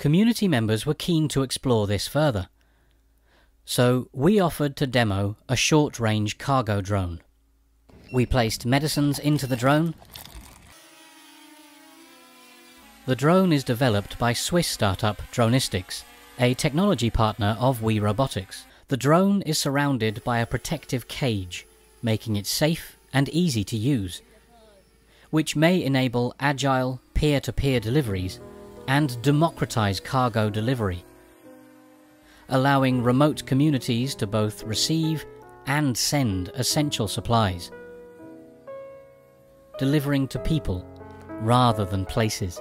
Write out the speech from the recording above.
Community members were keen to explore this further. So we offered to demo a short-range cargo drone. We placed medicines into the drone. The drone is developed by Swiss startup Dronistics, a technology partner of WeRobotics. The drone is surrounded by a protective cage, making it safe and easy to use, which may enable agile peer-to-peer deliveries and democratize cargo delivery, allowing remote communities to both receive and send essential supplies, delivering to people rather than places.